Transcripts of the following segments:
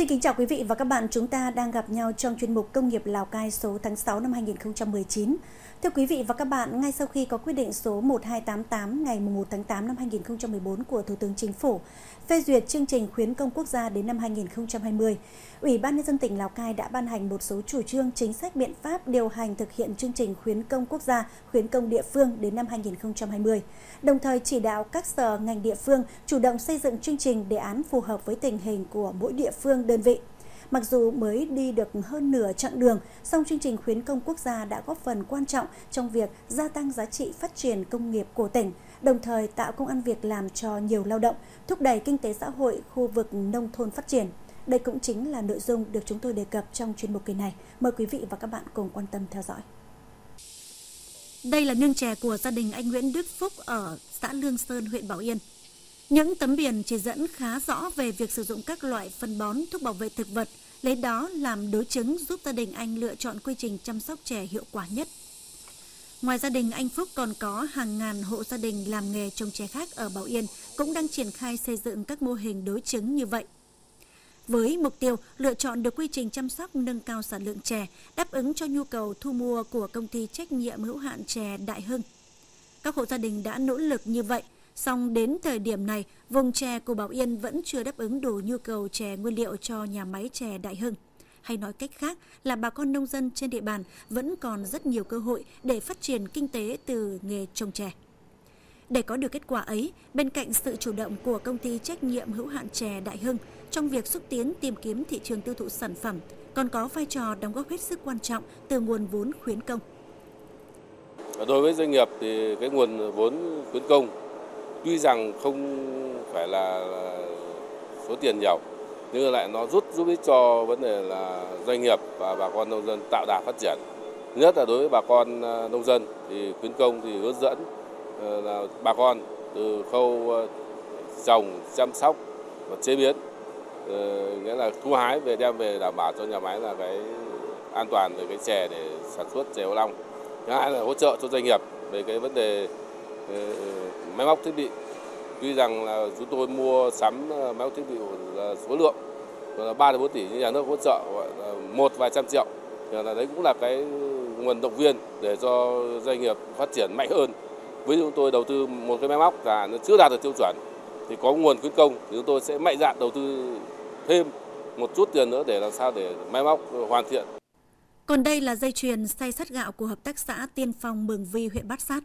Xin kính chào quý vị và các bạn, chúng ta đang gặp nhau trong chuyên mục Công nghiệp Lào Cai số tháng 6 năm 2019. Thưa quý vị và các bạn, ngay sau khi có quyết định số 1288 ngày 1 tháng 8 năm 2014 của Thủ tướng Chính phủ phê duyệt chương trình khuyến công quốc gia đến năm 2020, Ủy ban nhân dân tỉnh Lào Cai đã ban hành một số chủ trương chính sách biện pháp điều hành thực hiện chương trình khuyến công quốc gia, khuyến công địa phương đến năm 2020, đồng thời chỉ đạo các sở ngành địa phương chủ động xây dựng chương trình đề án phù hợp với tình hình của mỗi địa phương đơn vị. Mặc dù mới đi được hơn nửa chặng đường, song chương trình khuyến công quốc gia đã góp phần quan trọng trong việc gia tăng giá trị phát triển công nghiệp của tỉnh, đồng thời tạo công ăn việc làm cho nhiều lao động, thúc đẩy kinh tế xã hội khu vực nông thôn phát triển. Đây cũng chính là nội dung được chúng tôi đề cập trong chuyên mục kỳ này. Mời quý vị và các bạn cùng quan tâm theo dõi. Đây là nương chè của gia đình anh Nguyễn Đức Phúc ở xã Lương Sơn, huyện Bảo Yên. Những tấm biển chỉ dẫn khá rõ về việc sử dụng các loại phân bón, thuốc bảo vệ thực vật, lấy đó làm đối chứng giúp gia đình anh lựa chọn quy trình chăm sóc chè hiệu quả nhất. Ngoài gia đình anh Phúc còn có hàng ngàn hộ gia đình làm nghề trồng chè khác ở Bảo Yên cũng đang triển khai xây dựng các mô hình đối chứng như vậy. Với mục tiêu lựa chọn được quy trình chăm sóc nâng cao sản lượng chè, đáp ứng cho nhu cầu thu mua của công ty trách nhiệm hữu hạn chè Đại Hưng. Các hộ gia đình đã nỗ lực như vậy – Song đến thời điểm này, vùng chè của Bảo Yên vẫn chưa đáp ứng đủ nhu cầu chè nguyên liệu cho nhà máy chè Đại Hưng. Hay nói cách khác là bà con nông dân trên địa bàn vẫn còn rất nhiều cơ hội để phát triển kinh tế từ nghề trồng chè. Để có được kết quả ấy, bên cạnh sự chủ động của công ty trách nhiệm hữu hạn chè Đại Hưng trong việc xúc tiến tìm kiếm thị trường tiêu thụ sản phẩm, còn có vai trò đóng góp hết sức quan trọng từ nguồn vốn khuyến công. Đối với doanh nghiệp thì cái nguồn vốn khuyến công tuy rằng không phải là số tiền nhiều, nhưng lại nó rút giúp ích cho vấn đề là doanh nghiệp và bà con nông dân tạo đà phát triển. Nhất là đối với bà con à, nông dân thì khuyến công thì hướng dẫn ờ, là bà con từ khâu ờ, trồng, chăm sóc và chế biến ờ, nghĩa là thu hái về đem về đảm bảo cho nhà máy là cái an toàn về cái chè để sản xuất chè ô long. Thứ hai là hỗ trợ cho doanh nghiệp về cái vấn đề máy móc thiết bị tuy rằng là chúng tôi mua sắm ờ, máy móc thiết bị là số lượng là 3 đến 4 tỷ nhưng nhà nước hỗ trợ một vài trăm triệu thì là đấy cũng là cái nguồn động viên để cho doanh nghiệp phát triển mạnh hơn với chúng tôi đầu tư một cái máy móc là nó chưa đạt được tiêu chuẩn thì có nguồn khuyến công thì chúng tôi sẽ mạnh dạn đầu tư thêm một chút tiền nữa để làm sao để máy móc hoàn thiện. Còn đây là dây chuyền xay sắt gạo của hợp tác xã Tiên Phong, Mường Vi, huyện Bát Sát.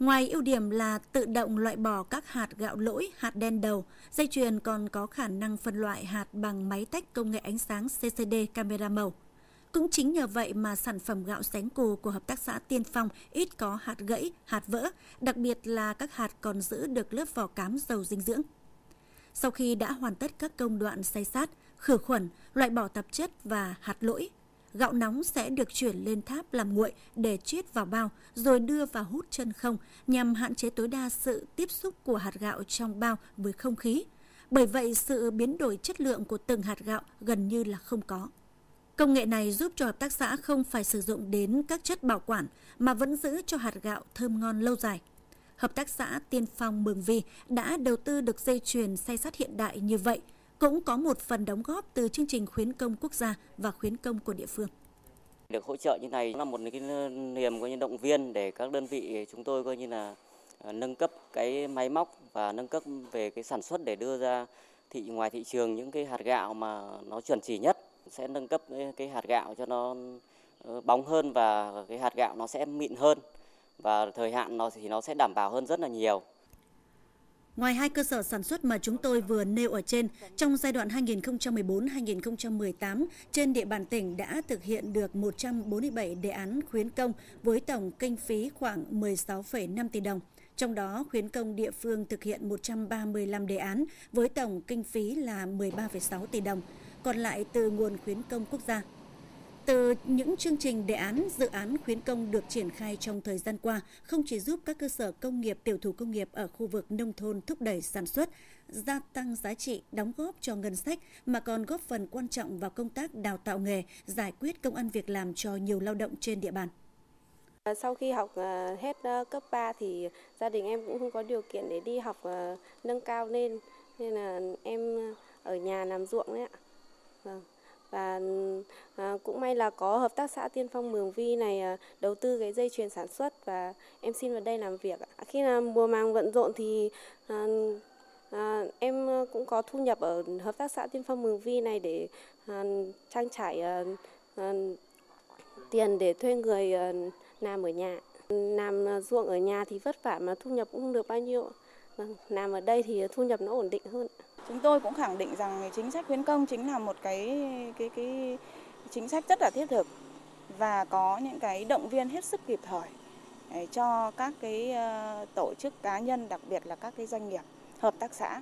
Ngoài ưu điểm là tự động loại bỏ các hạt gạo lỗi, hạt đen đầu, dây chuyền còn có khả năng phân loại hạt bằng máy tách công nghệ ánh sáng CCD camera màu. Cũng chính nhờ vậy mà sản phẩm gạo sánh cù của Hợp tác xã Tiên Phong ít có hạt gãy, hạt vỡ, đặc biệt là các hạt còn giữ được lớp vỏ cám giàu dinh dưỡng. Sau khi đã hoàn tất các công đoạn xay sát, khử khuẩn, loại bỏ tạp chất và hạt lỗi, Gạo nóng sẽ được chuyển lên tháp làm nguội để chiết vào bao rồi đưa vào hút chân không nhằm hạn chế tối đa sự tiếp xúc của hạt gạo trong bao với không khí. Bởi vậy, sự biến đổi chất lượng của từng hạt gạo gần như là không có. Công nghệ này giúp cho hợp tác xã không phải sử dụng đến các chất bảo quản mà vẫn giữ cho hạt gạo thơm ngon lâu dài. Hợp tác xã Tiên Phong Mường Vi đã đầu tư được dây chuyền xay sắt hiện đại như vậy – cũng có một phần đóng góp từ chương trình khuyến công quốc gia và khuyến công của địa phương. Được hỗ trợ như này là một cái niềm coi như động viên để các đơn vị chúng tôi coi như là à, nâng cấp cái máy móc và nâng cấp về cái sản xuất để đưa ra thị, ngoài thị trường những cái hạt gạo mà nó chuẩn chỉ nhất, sẽ nâng cấp cái hạt gạo cho nó ờ, bóng hơn và cái hạt gạo nó sẽ mịn hơn và thời hạn nó thì nó sẽ đảm bảo hơn rất là nhiều. Ngoài hai cơ sở sản xuất mà chúng tôi vừa nêu ở trên, trong giai đoạn 2014-2018, trên địa bàn tỉnh đã thực hiện được 147 đề án khuyến công với tổng kinh phí khoảng 16,5 tỷ đồng. Trong đó, khuyến công địa phương thực hiện 135 đề án với tổng kinh phí là 13,6 tỷ đồng, còn lại từ nguồn khuyến công quốc gia từ những chương trình đề án, dự án khuyến công được triển khai trong thời gian qua không chỉ giúp các cơ sở công nghiệp, tiểu thủ công nghiệp ở khu vực nông thôn thúc đẩy sản xuất, gia tăng giá trị, đóng góp cho ngân sách mà còn góp phần quan trọng vào công tác đào tạo nghề, giải quyết công ăn việc làm cho nhiều lao động trên địa bàn. À, sau khi học à, hết à, cấp 3 thì gia đình em cũng không có điều kiện để đi học nâng cao lên nên là em ở nhà làm ruộng đấy ạ. Vâng. Và à, cũng may là có hợp tác xã Tiên Phong Mường Vi này à, đầu tư cái dây chuyền sản xuất và em xin vào đây làm việc. À, khi là mùa màng vận rộn thì à, à, em à, cũng có thu nhập ở hợp tác xã Tiên Phong Mường Vi này để à, trang trải à, à, tiền để thuê người à, làm ở nhà. Làm à, ruộng ở nhà thì vất vả mà thu nhập cũng không được bao nhiêu. Vâng, làm ở đây thì thu nhập nó ổn định hơn. Chúng tôi cũng khẳng định rằng chính sách khuyến công chính là một cái cái cái chính sách rất là thiết thực và có những cái động viên hết sức kịp thời cho các cái ờ, tổ chức cá nhân, đặc biệt là các cái doanh nghiệp, hợp tác xã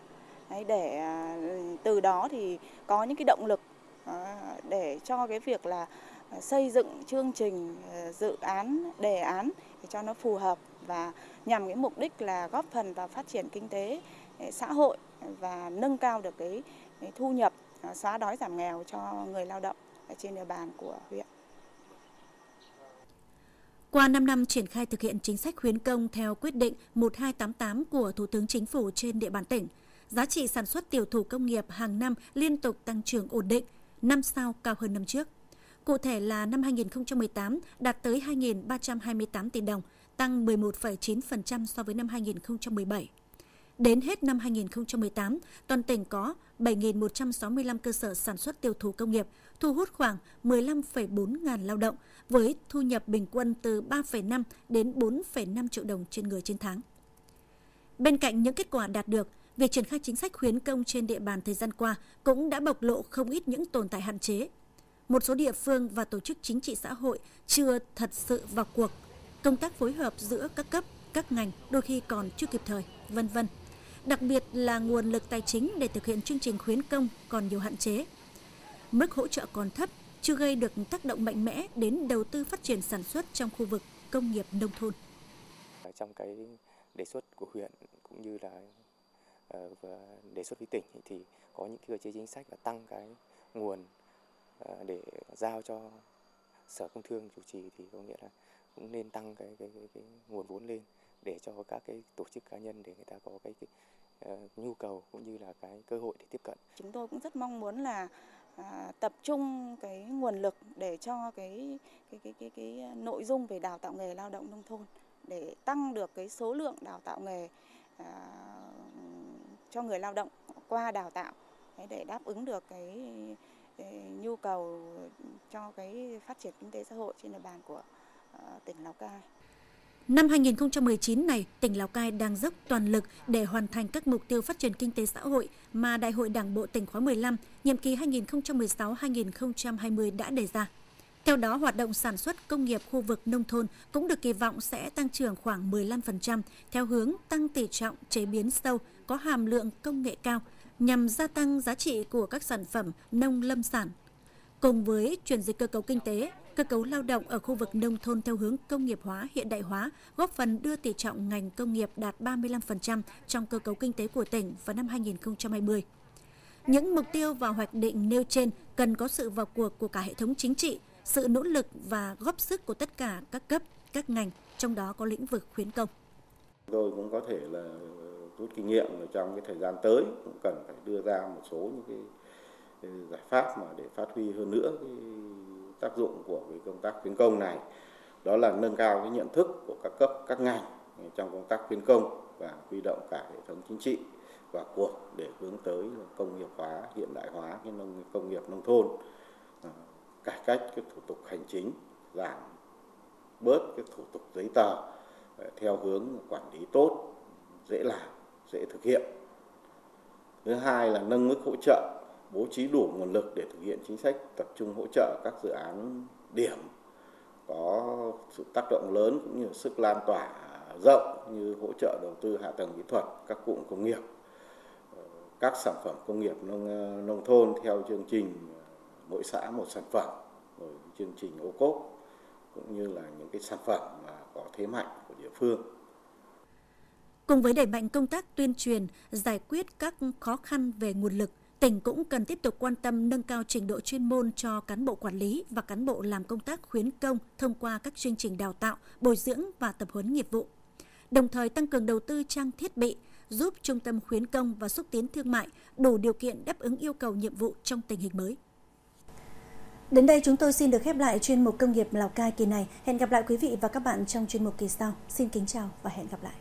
để ờ, từ đó thì có những cái động lực ờ, để cho cái việc là xây dựng chương trình dự án, đề án để cho nó phù hợp và nhằm cái mục đích là góp phần vào phát triển kinh tế, xã hội và nâng cao được cái, cái thu nhập à, xóa đói giảm nghèo cho người lao động ở trên địa bàn của huyện. Qua 5 năm triển khai thực hiện chính sách khuyến công theo quyết định 1288 của Thủ tướng Chính phủ trên địa bàn tỉnh, giá trị sản xuất tiểu thủ công nghiệp hàng năm liên tục tăng trưởng ổn định, năm sau cao hơn năm trước. Cụ thể là năm 2018 đạt tới 2.328 tỷ đồng, tăng 11,9% so với năm 2017. Đến hết năm 2018, toàn tỉnh có 7.165 cơ sở sản xuất tiêu thụ công nghiệp, thu hút khoảng 15,4 ngàn lao động với thu nhập bình quân từ 3,5 đến 4,5 triệu đồng trên người trên tháng. Bên cạnh những kết quả đạt được, việc triển khai chính sách khuyến công trên địa bàn thời gian qua cũng đã bộc lộ không ít những tồn tại hạn chế. Một số địa phương và tổ chức chính trị xã hội chưa thật sự vào cuộc. Công tác phối hợp giữa các cấp, các ngành đôi khi còn chưa kịp thời, vân vân đặc biệt là nguồn lực tài chính để thực hiện chương trình khuyến công còn nhiều hạn chế. Mức hỗ trợ còn thấp, chưa gây được tác động mạnh mẽ đến đầu tư phát triển sản xuất trong khu vực công nghiệp nông thôn. Trong cái đề xuất của huyện cũng như là ờ, đề xuất với tỉnh thì có những cơ chế chính sách và tăng cái nguồn ờ, để giao cho sở công thương chủ trì thì có nghĩa là cũng nên tăng cái cái, cái, cái nguồn vốn lên để cho các cái tổ chức cá nhân để người ta có cái, cái uh, nhu cầu cũng như là cái cơ hội để tiếp cận. Chúng tôi cũng rất mong muốn là à, tập trung cái nguồn lực để cho cái cái cái cái cái nội dung về đào tạo nghề lao động nông thôn để tăng được cái số lượng đào tạo nghề à, cho người lao động qua đào tạo để đáp ứng được cái, cái nhu cầu cho cái phát triển kinh tế xã hội trên địa bàn của uh, tỉnh Lào Cai. Năm 2019 này, tỉnh Lào Cai đang dốc toàn lực để hoàn thành các mục tiêu phát triển kinh tế xã hội mà Đại hội Đảng bộ tỉnh khóa 15, nhiệm kỳ 2016-2020 đã đề ra. Theo đó, hoạt động sản xuất công nghiệp khu vực nông thôn cũng được kỳ vọng sẽ tăng trưởng khoảng 15% theo hướng tăng tỷ trọng chế biến sâu, có hàm lượng công nghệ cao nhằm gia tăng giá trị của các sản phẩm nông lâm sản. Cùng với chuyển dịch cơ cấu kinh tế, cơ cấu lao động ở khu vực nông thôn theo hướng công nghiệp hóa, hiện đại hóa, góp phần đưa tỷ trọng ngành công nghiệp đạt 35% trong cơ cấu kinh tế của tỉnh vào năm 2020. Những mục tiêu và hoạch định nêu trên cần có sự vào cuộc của cả hệ thống chính trị, sự nỗ lực và góp sức của tất cả các cấp, các ngành, trong đó có lĩnh vực khuyến công. Tôi cũng có thể là rút kinh nghiệm trong cái thời gian tới cũng cần phải đưa ra một số những cái giải pháp mà để phát huy hơn nữa cái tác dụng của cái công tác khuyến công này. Đó là nâng cao cái nhận thức của các cấp, các ngành trong công tác khuyến công và huy động cả hệ thống chính trị và cuộc để hướng tới công nghiệp hóa, hiện đại hóa cái nông, công nghiệp nông thôn. Ờ, cải cách cái thủ tục hành chính, giảm bớt cái thủ tục giấy tờ ờ, theo hướng quản lý tốt, dễ làm, dễ thực hiện. Thứ hai là nâng mức hỗ trợ bố trí đủ nguồn lực để thực hiện chính sách tập trung hỗ trợ các dự án điểm có sự tác động lớn cũng như sức lan tỏa rộng như hỗ trợ đầu tư hạ tầng kỹ thuật các cụm công nghiệp ờ, các sản phẩm công nghiệp nông ờ, nông thôn theo chương trình ờ, mỗi xã một sản phẩm rồi chương trình ô cốp cũng như là những cái sản phẩm mà có thế mạnh của địa phương. Cùng với đẩy mạnh công tác tuyên truyền, giải quyết các khó khăn về nguồn lực, Tỉnh cũng cần tiếp tục quan tâm nâng cao trình độ chuyên môn cho cán bộ quản lý và cán bộ làm công tác khuyến công thông qua các chương trình đào tạo, bồi dưỡng và tập huấn nghiệp vụ. Đồng thời tăng cường đầu tư trang thiết bị, giúp trung tâm khuyến công và xúc tiến thương mại đủ điều kiện đáp ứng yêu cầu nhiệm vụ trong tình hình mới. Đến đây chúng tôi xin được khép lại chuyên mục công nghiệp Lào Cai kỳ này. Hẹn gặp lại quý vị và các bạn trong chuyên mục kỳ sau. Xin kính chào và hẹn gặp lại.